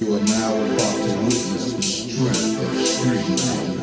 You are now about to witness the strength of street